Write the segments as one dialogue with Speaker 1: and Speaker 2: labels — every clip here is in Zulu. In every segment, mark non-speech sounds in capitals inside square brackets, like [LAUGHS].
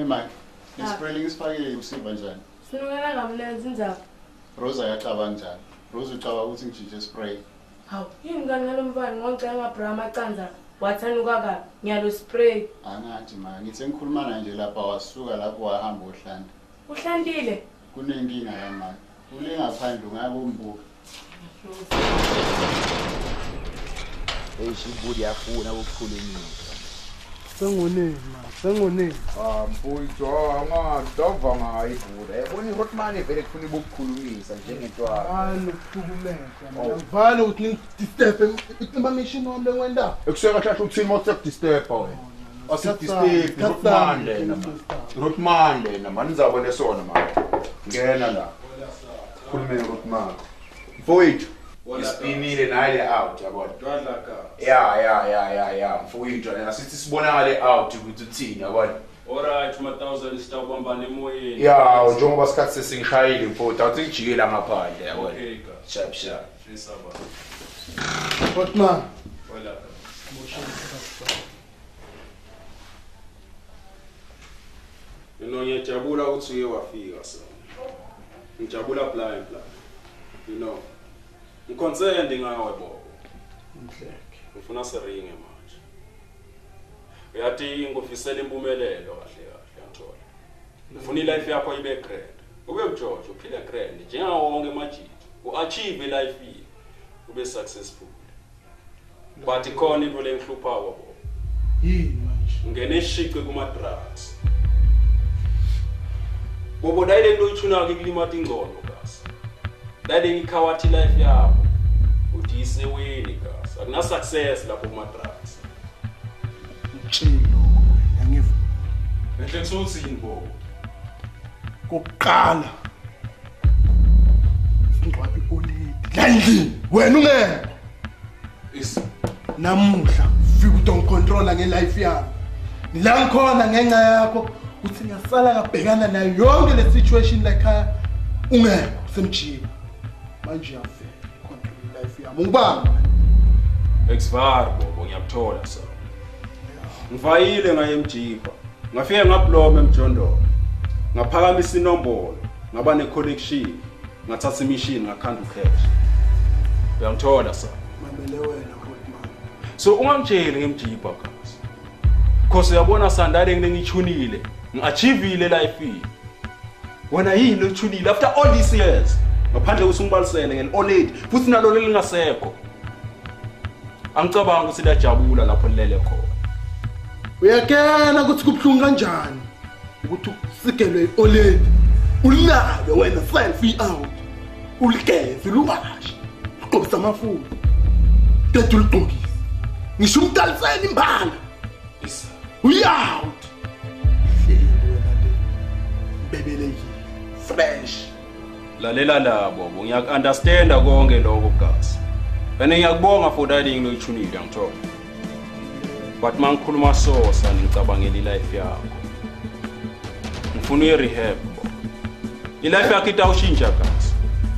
Speaker 1: imike ah. isiprelingi isifakile imsiba njani
Speaker 2: sinukela ngamlenzi indzaba
Speaker 1: rosa yacaba njani? Rosa ucaba ukuthi ngijintshe ispray
Speaker 2: hawu yini kani ngalo mfana ngongicela ngabhura amacanza wathanuka kabi nyalo spray.
Speaker 1: Angathi ma ngithe ngikhuluma naye nje lapha wasuka lapho wahamba uhlanda
Speaker 2: uhlantile?
Speaker 1: Kunenkinga yamani ulengaphandle ungabe umbuka.
Speaker 3: Eyi shibuli yafuna kukhulu
Speaker 4: enyini sengone ma sengone
Speaker 3: ah, mbuzo ngadova ngayo ibhula yabona iRotman vele kufuna ibokukhulumisa njengentwana.
Speaker 4: Anokuhlukumeza ngibhale oh. ukuthi ngidisturbe imamishini wami lengiwenda
Speaker 3: ekuseka kahle uthini uma usekudisturba wena oh, asedisturb iRotman lena iRotman lena mani nizabone sona manje ngena la. Khulume iRotman mfowethu. Isipinile naye le out yabona ya ya ya ya ya mfowethu yena sithi sibonakale out ukuthi uthini yabona
Speaker 5: Alright, ma 1000 sitabambana emoyeni.
Speaker 3: ya njengoba sikhathi sesingishayile mfowethu awuthi ngijikela ngaphandle yabona
Speaker 5: Okay, ka.
Speaker 3: shap shap
Speaker 5: Nisaba.
Speaker 4: hotman
Speaker 5: Wala ka. Mina ngiyajabula ukuthi uye wafika sana. Ngijabula blind blind. You know. Ngiconcerned ngawe bobo.
Speaker 4: mhleke
Speaker 5: Ngifuna siringe manje. Uyathi ngofisela impumelelo kahle kahle ngithola. Ngifuna ilife yakho ibe grand. Ube uJojo uphile grand njengawo wonke amajiti. Uachieve life yakho. Ube successful. But ikhona into lengihluphayo bobo.
Speaker 4: yini manje
Speaker 5: ngene eshiqe kuma drugs bobo dayile into oyithunaka ikulimata ingcondo kasi dayile ikhawathi life yabo uthi iseweni kasi akunasuccess lapho kuma drugs
Speaker 4: utshilo wena ngiva
Speaker 5: enhle kusothini bobo
Speaker 4: kokuqala singcwabi oledi. La wena ungekho
Speaker 5: is
Speaker 4: namuhla fika utongicontrola ngelife yami. La ngikhona ngenxa yakho uthi ngasala ngabhekana nayo yonke le situation lakhaya ungekho semjini manje uyafela control life yami. Ungibamba
Speaker 5: exvar bobo ngiyakuthola sa ngivayile ngaye emjipa ngafike ngabloma emjondolo. Ngaphakamisa inombolo ngaba ne-connection ngathatha imishini ngakhanda ucash uyangithola sa
Speaker 4: mamele wena hotman
Speaker 5: so ungangitsheli ngemjipa kasi cause uyabona sandale ngine ngithunile ngi-achievile life yini wena yini lothunile after all these years. Ngaphandle ukuthi ngibalisele ngeli-oledi futhi nalo lelingasekho angicabanga ukuthi liyajabula lapho lilele khona.
Speaker 4: Uyakena ukuthi kubuhlungu kanjani ukuthi usigelwe i-oledi ulinabe wena selfie out uligeze luwashe ugqobisa amafutha qeda uligqokise. Ngisho umdaliseni imbala.
Speaker 5: Isa.
Speaker 4: uyawut hleli wena le bebelekile fresh.
Speaker 5: Lalela labo bo ngiyaku-understanda konke lokho gasi and ngiyakubonga for dali ngiloyithunile angithola. But ma ngikhuluma so sani ngicabangela ilife yakho. Ngifuna uye-rehab bo. Ilife yakho itawushintsha gasi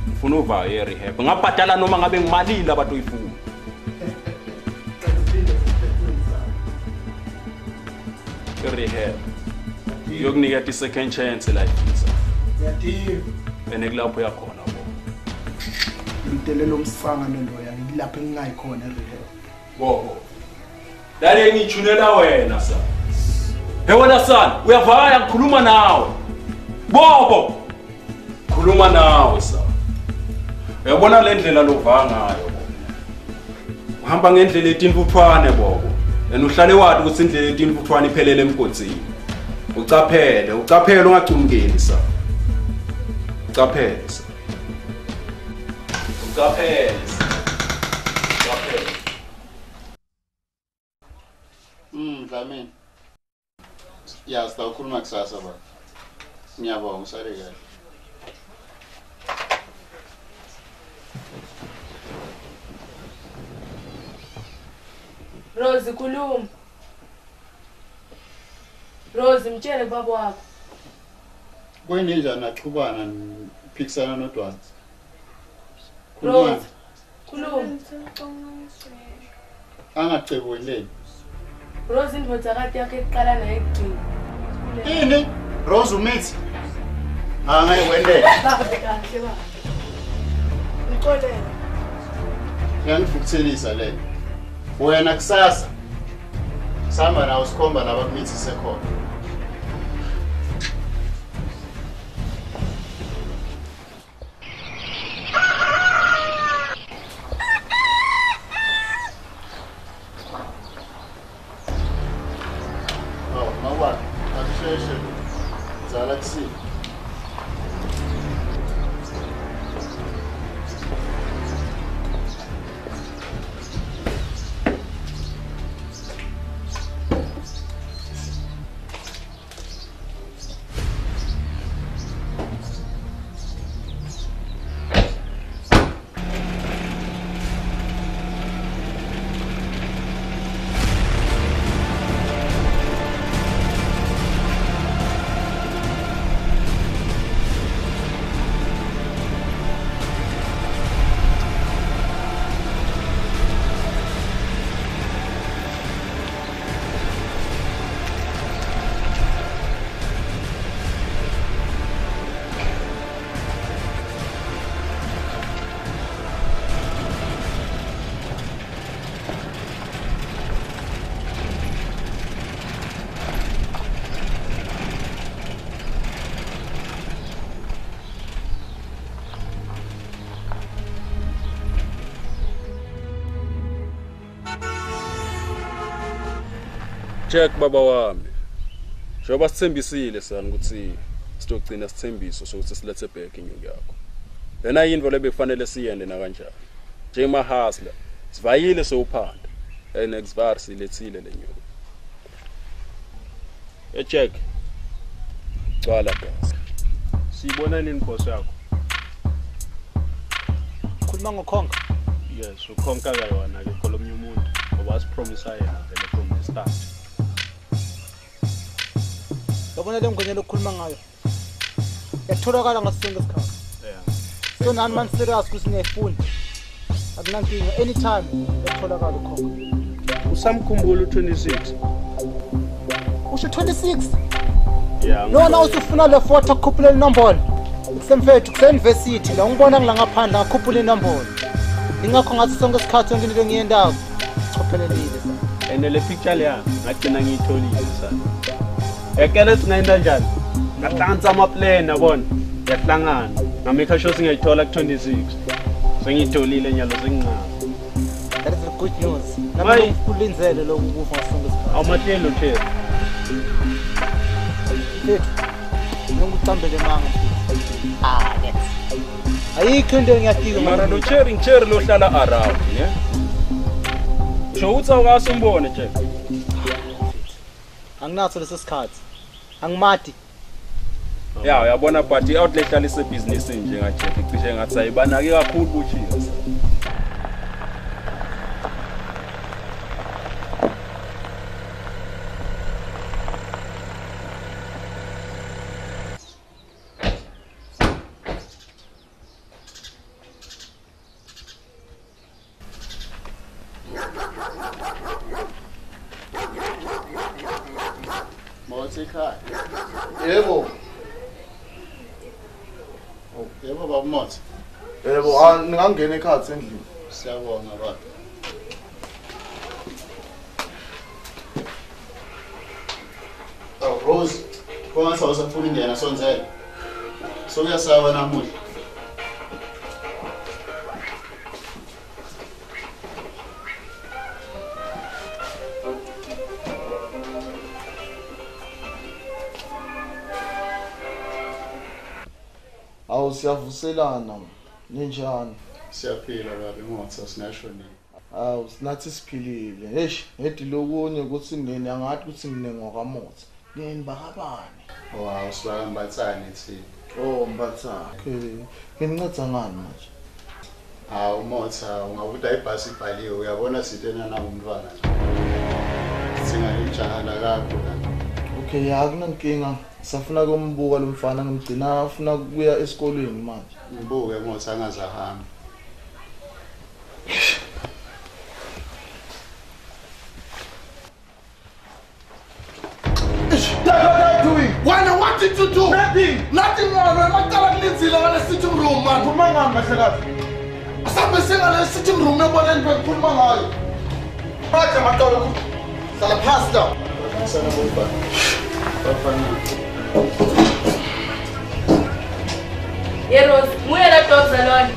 Speaker 5: ngifuna uvayo ye-rehab ngabhadala noma ngabe ngimalile abantu oyifuna. I-rehab yokuniketa i-second chance elifisa
Speaker 4: ngiyadinga.
Speaker 5: And kulapho yakhona bo
Speaker 4: ngimdelela umsangano loya ngilapho engingayikhona erehab
Speaker 5: bobo dale ngithunela wena sa. He wena sana uyavaya ngikhuluma nawe. Bobo khuluma nawe sa. Uyabona le ndlela lovaya ngayo uhamba ngendlela etinfuthwane bobo and uhlale wathi ukuthi indlela etinfuthwane iphelele emgodini ucaphele ucaphele ungacumukeli sa. Cuphead. Cuphead. Cuphead.
Speaker 1: Hum, Dlamini. Ya, sita kukhuluma kusasa baba. Ngiyabonga, usale kahle.
Speaker 2: Rose, khuluma. Rose, mtshele baba wakho.
Speaker 1: Kwenenjani axhubana niphikisana nodwansi?
Speaker 2: rose khuluma.
Speaker 1: Angacebo yini?
Speaker 2: rose indvodza kati yakho ekuqala naye ekugcina
Speaker 1: ini rose umithi? Angayikwendela
Speaker 2: Babe kahle ba. Ngixolela.
Speaker 1: iyangifukuthelisa leyo wena kusasa. Sihamba nawo sikhomba laba kumithi
Speaker 5: Jack baba wami. Njengoba sithembisile sana ukuthi sizogcina sithembiso sokuthi silethe back inyuku yakho. Lena yinto lebekufanele siyende na kanjani. Njengema hustler, sivayile sowuphanda. And next var silethile lenyuku. Eh Jack. Cwala gas.
Speaker 6: siyibona nini boss yakho
Speaker 7: khuluma ngokhonga
Speaker 6: yes ukhonka kayona ke kolomnye umuntu ngoba asipromisa yena vele from the start
Speaker 7: yabona le ngonyela okukhuluma ngayo yatholakala ngaso sonke isikhathi so nani man serious ukuthi niyayifunda akunankinga anytime yatholakala ukhonga
Speaker 6: usamkhumbula u26
Speaker 7: usho 26
Speaker 6: yeah
Speaker 7: nona usufuna le foto akukhuphule inombolo kusemfethu kuseyunivesithi la ungibona ngila ngaphandle ngakhuphula inombolo ingakho ngathi sonke isikhathi yonke into engiyendako chophelelile sa
Speaker 6: and le picture leya ngagcina ngiyitholile sana ekele singayenda njani? Ngatansa amaplan yabona? Yahlangana ngamake sure singayithola ku-26 sengiyitholile nyalo senginqaba
Speaker 7: that is the good news.
Speaker 6: Mai.
Speaker 7: nami kulinzele lokhu kufa ngaso sonke isikhathi.
Speaker 6: Awumahlelo ches
Speaker 7: mfethu nongucambele manga ah yes. Ayikho into engiyadika
Speaker 5: Mara lo cherry ngcherry lo hlala around, ne? Sho uthi awukasumbone Jack.
Speaker 7: anginaso leso sikhathi. ang mati
Speaker 5: ya uyabona but i-outlet alise bhizinisi nje ngajekicishe ngathi ayibanake kakhulu
Speaker 3: kujiya angene ekhatsi endlini
Speaker 1: siyabonga baba rose kwanza usafuna indena sonzele sokuyasaba namuhla
Speaker 8: awu siyavuselana ninjani
Speaker 1: Siyaphila baba imotho sinashonile.
Speaker 8: awu sinathi siphilile. Hesh ngedi lokunye ukuthi ngene angathi ukuthi ngine ngokamotha. Nini bakabani?
Speaker 1: Wow, sibakambathane thina.
Speaker 8: oh mbatha okay ngininceda ngani manje?
Speaker 1: Hawu motha ungabuda ibhasi ibhaliwe. Uyabona sitena nangumntwana. Singayijahala kakho la.
Speaker 8: okay akunankinga safuna kumbuka lo mfana ngimgcina afuna kuya esikolweni manje.
Speaker 1: Ngibuke motha rubbish.
Speaker 8: Take what I'm doing. Wena what did you do?
Speaker 9: Nothing.
Speaker 8: Nothing man. Wena kucala kulindzile ngale sitting room man.
Speaker 9: Khuluma ngani mahlekazi?
Speaker 8: Asambe singale sitting room eboleni bekukhuluma ngayo. Baje I'm pasta.
Speaker 1: Sana bomba. Bafana.
Speaker 2: Yeros, muye la toza lona.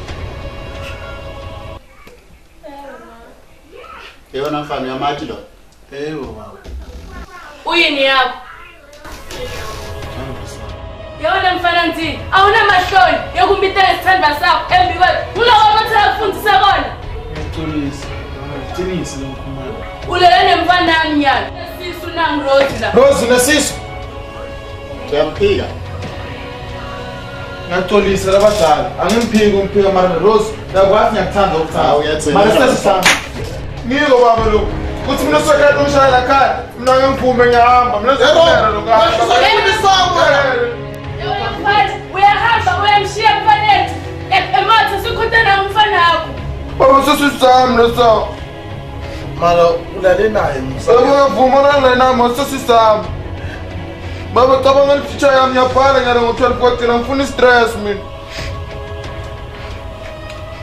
Speaker 1: Yebo namfana uyamathi lo.
Speaker 8: Yebo baba.
Speaker 2: Uyini yakho? yawona mfananzini awunamahloni yokumbitela isithandwa sakho embiweni kuloko abathela kufundisa
Speaker 8: bona.
Speaker 2: Ulele nemfanami nyana? Sisu nangirozi la
Speaker 8: rozi nasisu
Speaker 1: uyamphika
Speaker 9: ngakuxolisa labadala. Angimphiki umphika mara rose nakwazi ngiyakuthanda ukuthandamara sesithanda ngiko baba lokhu. Kuthi mina sokhela ushayela khadi mina ngimvume ngiyahamba. Mina
Speaker 2: uyahamba uyamshiya mfaneni emoto sukhutana umfana wakho
Speaker 9: baba sesisam leso
Speaker 8: mara ulale naye
Speaker 9: msavumana naye namo sesisam baba cabanga lifitsha yam yaphala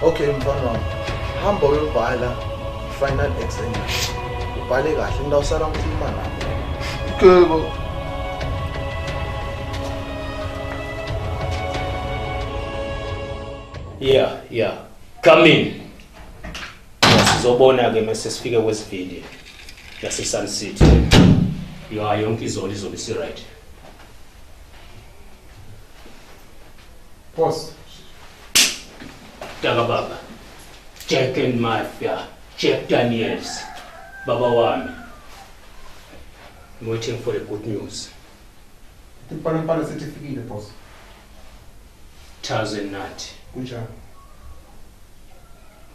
Speaker 8: okay mfana. Final exam.
Speaker 10: Yeah yeah. Come in. Sizobona ke mase sifike kwesivideo yase Sun City. Ya yonke izolo izobe isi right
Speaker 9: Boss.
Speaker 10: Taka baba. Jack and Mafia Jack Daniels baba wami. I'm waiting for the good news.
Speaker 9: Timpane mpane setifikile boss.
Speaker 10: Thousand Nut
Speaker 9: Punjab.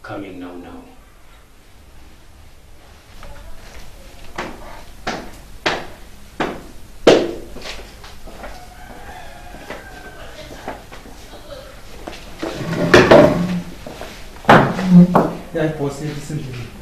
Speaker 10: Coming now, now.
Speaker 9: Yeah, I posted.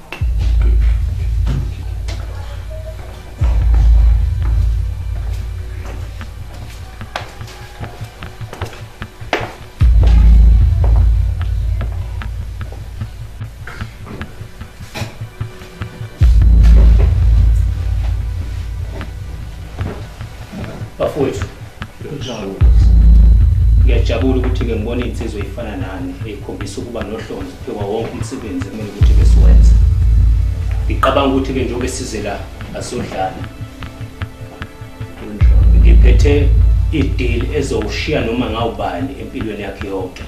Speaker 9: Isindlini.
Speaker 10: bafowethu ngiyajabula ukuthi-ke ngibona iy'nsizwa ey'fana nani ey'khombisa ukuba nohlonze phekwa wonke umsebenzi ekumele ukuthi-ke siwenze ngiqabanga ukuthi-ke njengoba esize la asodlala ngiphethe idili ezowushiya noma ngawubani empilweni yakhe yonke.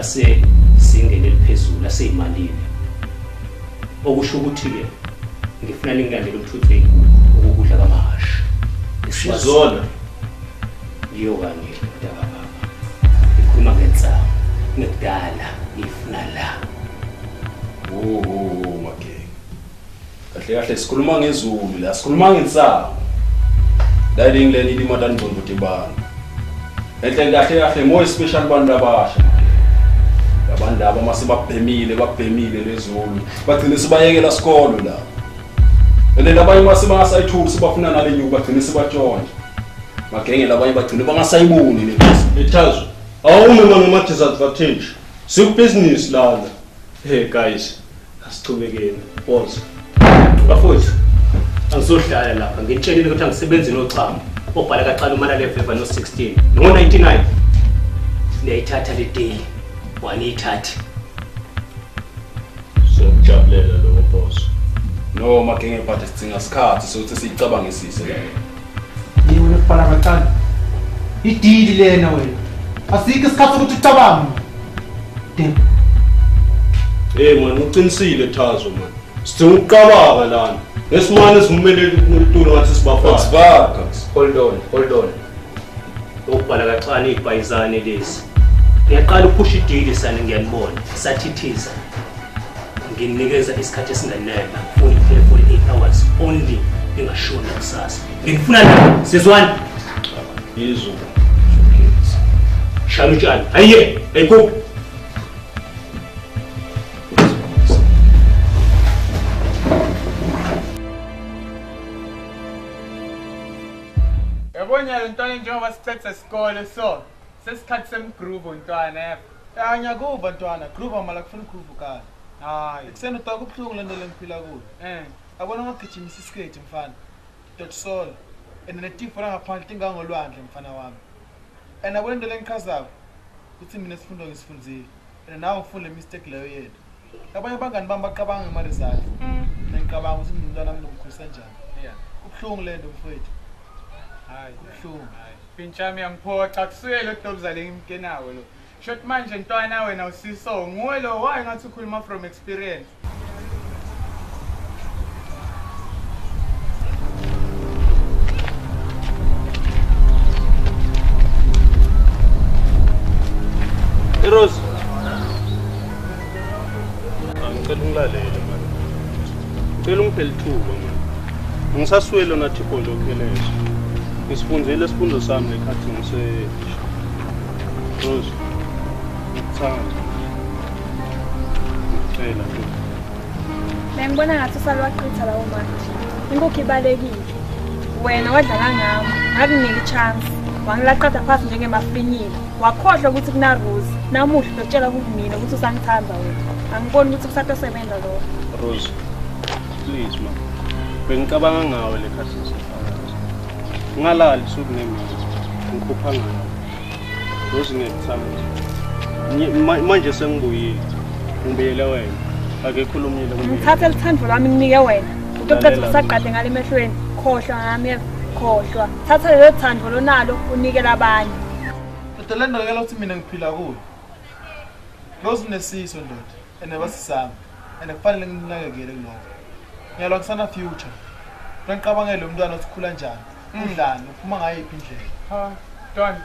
Speaker 10: Asezingeni eliphezulu asey'malini okusho ukuthi-ke ngifuna ningilandele umthuthu ey'nkulu ukudla kamahasha
Speaker 5: Uzona?
Speaker 10: yiyo kanye mntaka baba ngikhuluma ngensango ngekudala ngifuna la
Speaker 5: Oh, oh, oh, magenge. Kahle kahle sikhuluma ngezulu la, sikhuluma ngensango. La lingileni ilimata nibona ukuthi bani. Enhle kahle kahle mo special bantu abasha. Abantu laba mase babhemile, babhemile lezulu. Bagcine sibayekela sikolo la. and then abanye basebangasayitholi sebafuna nale nyuka bagcine sebatshontsha magengela abanye bagcine bangasayiboni le
Speaker 6: ethazwe awunoma ngama-disadvantage sikubhizinisi lana hey guys asichubekeni boza
Speaker 10: bafuthi angizohlala lapha ngitshelile ukuthi angisebenzi nochamo obhala kacala umanaleveva no-16 no-99 niyayithatha le deli waniyithathe
Speaker 6: sokujabulela lokho. Boss.
Speaker 5: No magenge but sidinga isikhathi sokuthi siyicabangisise la.
Speaker 7: yiwe lokubhala kaqala idili lena wena asikho isikhathi sokuthi ucabange dem
Speaker 6: Hey man, uqinisile Thazo man. Sidinga ukuqabaka lana. Lesimane sivumelele uNtulu ngathi sibafaka.
Speaker 5: Sibaka.
Speaker 10: hold on hold on ukubhala kaxana iy'bhayizane lezi ngiyaqala uphusha idili sane ngiyanibona sathithiza the niggers isikhathi esinganene ngifuna iphele for 8 hours only ningashona kusasa. Ngifuna la sizwani
Speaker 6: izulu.
Speaker 10: Shaya utshani. Ayiye ayikuphi
Speaker 11: yabona lentwana njengoba sicetha isikole so sesikhathi semgroove ntwana yabo
Speaker 8: anya kuba ntwana. Groove mala kufuna ukuvuka
Speaker 11: hayi.
Speaker 8: Ekuseni udaka ubuhlungu le nto lengiphila kuyo.
Speaker 11: Um
Speaker 8: abona ungagijimisa isiketi mfana. Dot sol and netifo langaphandle tingangolwandle mfana wami. And abona into lengichazako ukuthi mina sifundo ngisifundzile and nawe ngifunde le mistake leyo yethu. Abanye abangani bami bacabanga ngemarizali nengicabanga ukuthi mina umntwana wami nomkhulisa njani.
Speaker 11: Yeah.
Speaker 8: kubuhlungu le nto mfowethu.
Speaker 11: Hayi.
Speaker 8: Kubuhlungu
Speaker 11: hayi. Pintshami yangiphoxa kusuke lo dobuzale ngimkenawe lo. Shot manje ntwana wena usiso nguwe lo wayi ngathi ukhuluma from experience?
Speaker 6: Irose angicela ungilalele mani. Ngicela ungiphele ithuba mani. Ngisaswele nathi ibhondokelezo ngisifunzile isifundo sami lekhathi ngisesha rose. Ngikuthanda ngicela nje
Speaker 12: bengibona ngathi usalwaqitha lawo manje inkukhu ibalekile wena wadlala ngami ngakunika i-chance. Wangilaqada phasi njengemafinyile wakhohlwa ukuthi kunaruzi. Namuhla uzotshela kumina ukuthi usangithanda wena. Angiboni ukuthi kusatosebenza lokho.
Speaker 6: Rose please ma. Bengicabanga ngawe lekhathi ngisefakazi ungalali suku nemini ngikhupha ngayo rose ngiyekuthanda Nyi- ma- manje sengibuyile ngibuyele wena. Ake khulumile kumina.
Speaker 12: Ngithathe lithando lwami nginike wena. Utoqeda
Speaker 6: Lalela.
Speaker 12: ukusaqade ngalo emehlweni khohlwa ngami khohlwa. Thatha lelo thando lonalo unikele abanye.
Speaker 8: Ndoda le ndakela ukuthi mina ngiphila kuyo rose unesiso ndoda and basisami. And kufanele nginakekele kuloko ngiyalwa kusana future. Ngicabangele lo mntwana ukuthi ukhula njani udlani uphuma ngayiphi indlela.
Speaker 11: Ha ntwana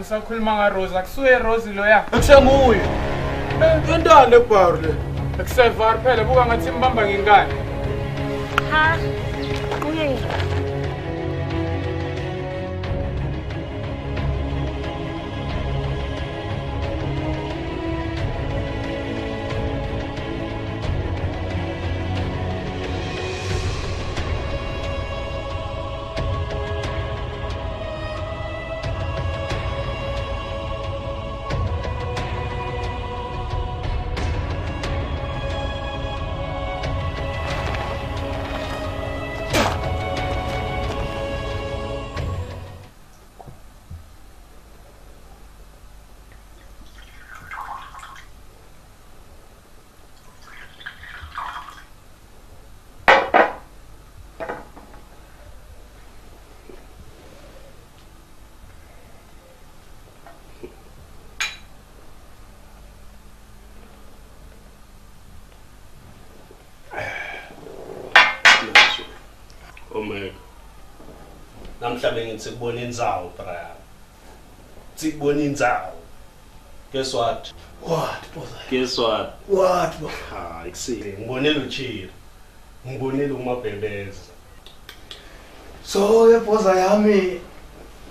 Speaker 11: usakhuluma ngarose akusuye rose loya.
Speaker 8: Ekusenguye entani lebharu le.
Speaker 11: Akusevar phela buka ngathi imbamba ngengane.
Speaker 12: Ha?
Speaker 6: Namhla bengithi kubona indzawo brian. Sikubona indzawo. Guess what?
Speaker 8: What
Speaker 6: guess what?
Speaker 8: What
Speaker 6: ha ikusile. Ngibonile uchiri ngibonile umabhebeza
Speaker 9: so ke boza yami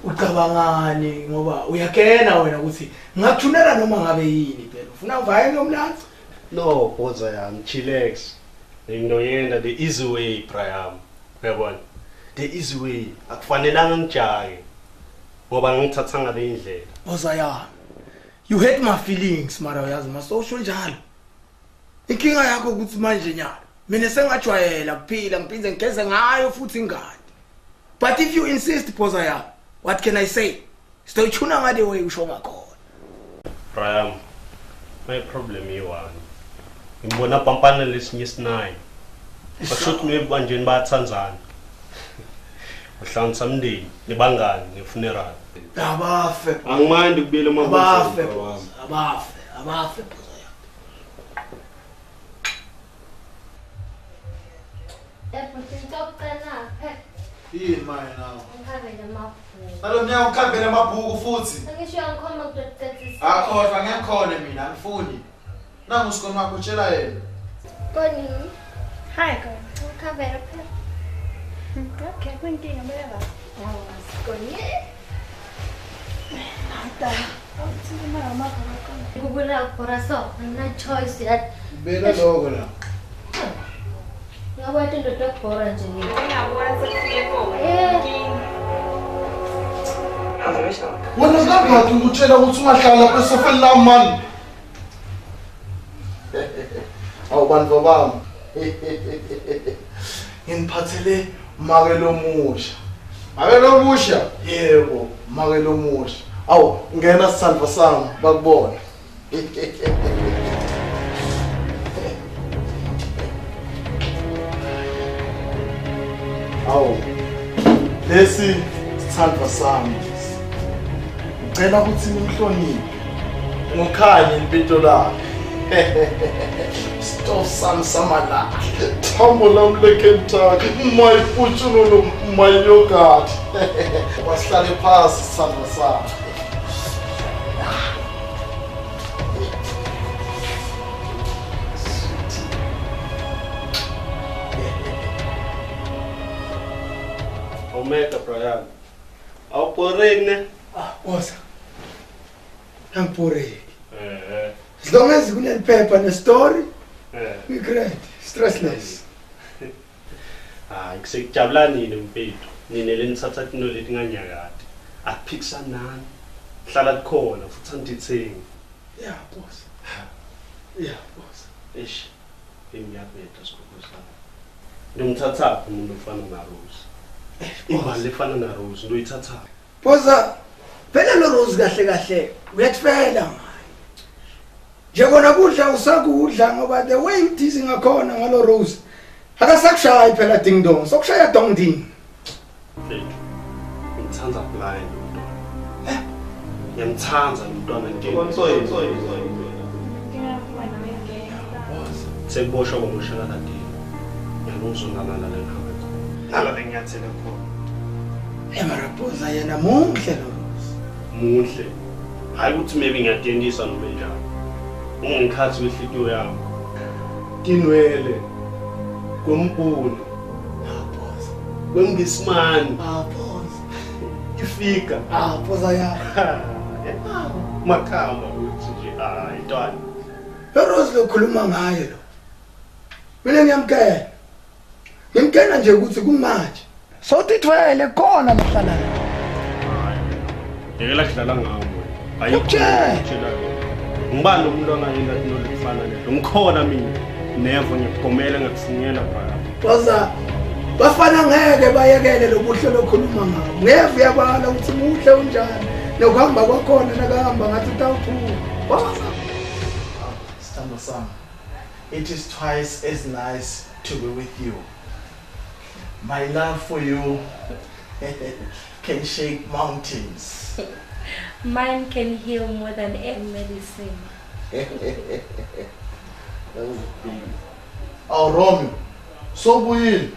Speaker 9: ucabangani ngoba uyakena wena ukuthi ngakuthunela noma ngabe yini phela? Ufuna uvaye ngomlanzi
Speaker 6: no boza yami chillax. Nginoyenda the easy way brian. Uyabona the easy way akufanelanga ngijake ngoba ngithatha ngale indlela.
Speaker 9: Boza yami you hate my feelings mara uyazi masosho njalo. Inkinga yakho ukuthi manje nyalo. Mina sengajwayela kuphila ngiphinde ngigeze ngayo futhi ingadi. But if you insist boza yami what can i say? Sitoyithuna ngale way usho ngakhona.
Speaker 6: Brian my problem yi-one ngibona pampana lesinye isinayi basho ukuthi nebanjeni bayathandzana uhlanganisa mndeni nebangani ngefuneral
Speaker 9: abafe
Speaker 6: angimandi kubuyela
Speaker 9: abafe
Speaker 6: emabhodlela
Speaker 9: boza abafe abafe boza yami
Speaker 8: yini maye nawo
Speaker 13: Ngikhambele amabhuku.
Speaker 8: nalo mnyaka ukhambele amabhuku futhi.
Speaker 13: Angisho yangikhomba kutokucacisa.
Speaker 8: akhohlwa ngiyakhona mina angifuni. Nangu usikoni wakho utshela yena.
Speaker 13: Koni,
Speaker 12: hi girl.
Speaker 13: Ngikhambele phela. 그러니까 개군 게임을 해봐.
Speaker 8: 어,
Speaker 13: 스코니? 나왔다. 어,
Speaker 8: 정말 엄마 보랄 건데. 누구나 보라서
Speaker 13: 난 초이스야.
Speaker 9: 메라 너구나.
Speaker 13: 나 와이트 너딱 보라지.
Speaker 2: 나 보라서 피고. 예.
Speaker 8: Wannan zaka tun guce da wasu masha Allah ba su fin lamman. Au ban ba ba. In patele makelo musha makelo musha yebo makelo musha awu ngena sithandwa sami bakubona [LAUGHS] awu lesi sithandwa sami. Ngicela ukuthi nimhloniphe. Ngokhanye impinto lakhe. Samsamala, Tamulam Lekenta, my Puchunulu, my yogurt. What's that pass, Samasa?
Speaker 6: Omeka Brian. Ao porém, né?
Speaker 9: Ah, ouça. Não
Speaker 6: porém. É.
Speaker 9: As long as kuneliphepha nestory,
Speaker 6: Eh.
Speaker 9: we-great, stressless.
Speaker 6: Hayi kusekujabulanile mfethu. Nine lenithatha kino leti nganyakati. Akuphikisana nani. Hlala kukhona futhi andithengi.
Speaker 9: Yeah, boss. Yeah, boss.
Speaker 6: Eish. Imiyabeda sikhukhuzana. Ngimthathaphi umuntu ofana naRose? Imali efana naRose ndoyithathaphi.
Speaker 9: Bosa, phela lo Rose kahle kahle uyatfela ngayo. Njengona kudla usakudla ngoba the way udizi ngakhona ngalo Rose. Akasakushayi phela ding dong, sokushaya dong ding.
Speaker 6: Mfethu. Ngimthanza blind umntwana. Ngiyamthanza lo mntwana ngeke. Sekuboshwa komoshaka kadini. Ngiyakuzonana le ngakho. Nala lenyathele khona.
Speaker 9: Emara bosa yena muhle lo.
Speaker 6: muhle hayi ukuthi maybe ngiyadendisa noma njani ungikhathi wenhlitiyo yami kinwele kwembuni kwemngisimani ifika
Speaker 9: Ah, bosa ya. [LAUGHS]
Speaker 6: makhamba uthi nje hayi ntwana
Speaker 9: Lo Rose lokhuluma ngayo lo. Mina ngiyamkela. Ngimkela nje ukuthi kumanje. Sawutithwele khona lahlala.
Speaker 6: yekela kudlala ngawo
Speaker 9: Utshela.
Speaker 6: Ngibani lo mntwana yini lathi nolifana lelo ngikhona mina nevo ngiyakugomela ngiyakufungela bra
Speaker 9: Bosa bafana ngeke bayekele lobuhle lokhuluma ngabo. Ngeve uyabala ukuthi muhle unjani. Nokuhamba kwakhona nakahamba ngathi utawuphuma. Bosa.
Speaker 8: sithandwa sami it is twice as nice to be with you my love for you [LAUGHS] can shake mountains
Speaker 13: Mine can heal more than any medicine. [LAUGHS]
Speaker 8: awu romeo sobuyile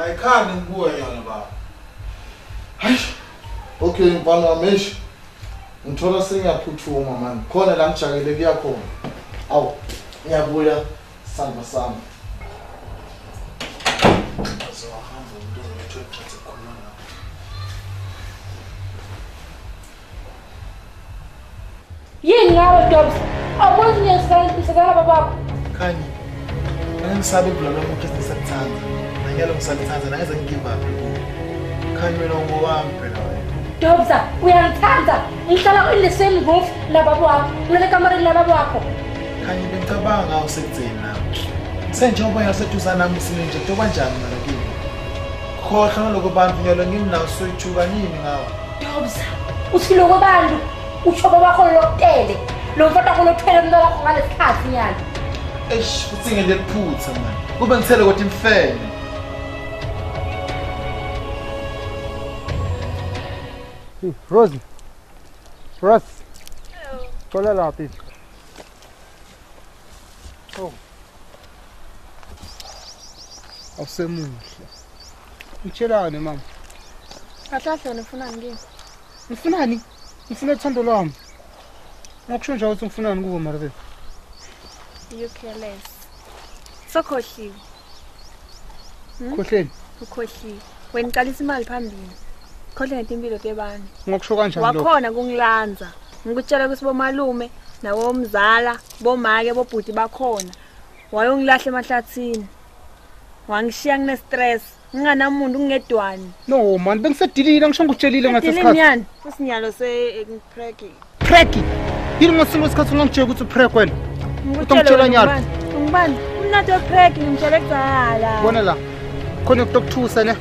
Speaker 8: ayikhani ngibuye yona baba hayi okay mfana wami eish ngithola sengiyaphuthuma mani khona la ngijakele kuya khona. Awu ngiyabuya. Samba sami
Speaker 2: yin nawa jobs amma ah, ne
Speaker 8: saranti sadala baba kani nan sabi bulalo mu kesi satana na yalo satana na za give up kani meno ngoa mpela jobs
Speaker 2: we are tanda inshallah in the same roof na babu wako. Na kamari na
Speaker 8: babu wako. Kani bentabanga usetena senjengoba yasethuza nami sininje kutoba njani mina kimi khohlwa naloko bantu nyalo ngimi nawo soyithuka nini ngawo
Speaker 2: dobza uthi loko bantu utshobo bakho yokuqele lo mfana kunothwele umntu wakho ngalesi khathi nyani
Speaker 8: eish futhi ngento eliphutha mani kube ngithele kodwa imfene
Speaker 7: Rose Rose Kola laphi Oh. Awusemuhle Utshelane mama.
Speaker 12: Kahle wena ufuna
Speaker 7: e ngini Ufunani e Ngifuna uthando lwami. Ngakusho nje ukuthi ngifunani kuwe Marve.
Speaker 12: you careless sokhohliwe?
Speaker 7: Khohleni.
Speaker 12: ukhohliwe wena uqalisa imali phambili khohle ngetimpilo tebanye
Speaker 7: Ngakusho kanjani lokho?
Speaker 12: wakhona kungilanza ngikutshela ukuthi bomalume nawomzala bomake bobhuti bakhona wayongilahla emahlathini wangishiya ngine-stress nginganamuntu ngingedwani
Speaker 7: no mani bengisedilile ngisho ngikutshelile ngathi
Speaker 12: edilini
Speaker 7: isikhathi.
Speaker 12: yani usinyalo se-preki
Speaker 7: preki yini ngosingo isikhathi ungangitshela ukuthi uprek wena? Utongitshela nyalo.
Speaker 12: ungibani umnathi wepreki ngimtshele kudzala
Speaker 7: bona la. Khona ukutokuthusa ne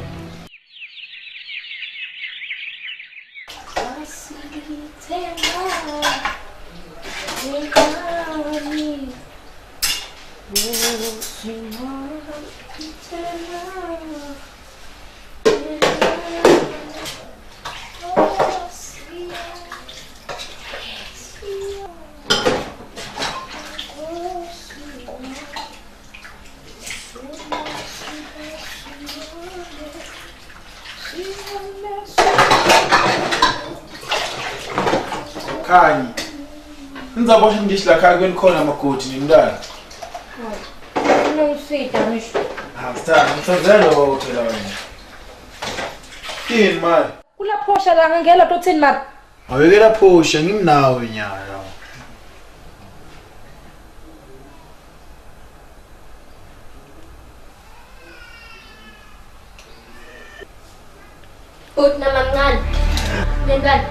Speaker 9: kanyi nza bosha ndishila kagwe nkona makoti
Speaker 14: ni mdani
Speaker 9: usita mwisho hapana msozelo phela wena yini mali
Speaker 14: kula phosha la ngangela tothini mara
Speaker 9: awekela phosha ngimnawe nyala
Speaker 10: Gut, na man, nein. Nein,
Speaker 6: nein.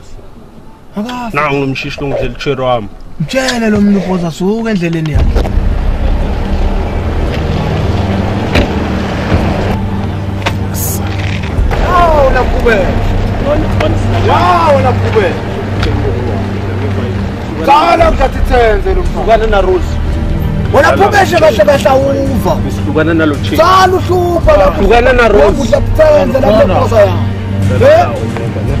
Speaker 10: نعم مشيش لهم ديال تشيروام مشانا
Speaker 6: لهم نفوز سوق انت لنيا واو لا كوبير واو لا كوبير قال انت تتنزل
Speaker 10: قال أنا روز
Speaker 6: ولا kubeshe kahle bahlawuva
Speaker 10: sihlukana nalo chief
Speaker 6: sala uhlupha lapho
Speaker 10: hlukana na rose
Speaker 6: uyakutenza lapho khosa yami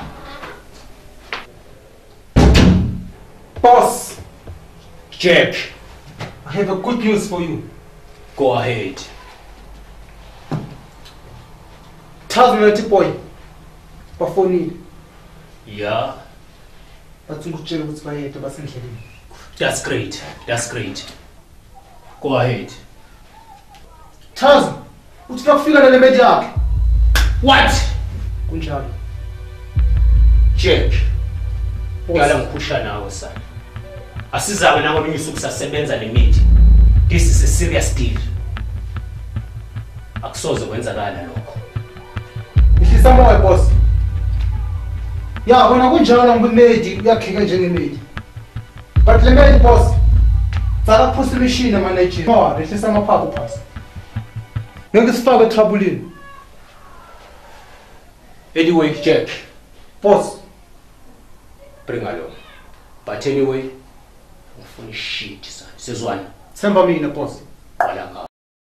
Speaker 10: Jack.
Speaker 15: I have a good news for you.
Speaker 10: go ahead.
Speaker 7: Chaza nathi boy. Bafonile
Speaker 10: yeah.
Speaker 7: Bathi ngikutshela ukuthi bayede basendleleni
Speaker 10: that's great. That's great. Go ahead.
Speaker 7: Chaza uthi nakufika nale medi yakhe?
Speaker 10: What?
Speaker 7: Kunjalo.
Speaker 10: Jack. Ngala ngiphusha nawe sana asizame nangolinye usuku sasebenza nemithi this is a serious deal. Akusoze kwenzakala lokho.
Speaker 7: Ihlisa moya boss. Ya bona kunjalo ngimedi uyakhika njengemedi but le medi boss tsala kuphusa imishini emanejini. Moya ehlisa amaphaphu phasi ngeke sifake etrabulini
Speaker 10: anyway Jack.
Speaker 7: Boss.
Speaker 10: Bring along. But anyway foi shit sana sizwani
Speaker 7: semba mina
Speaker 10: olha lá.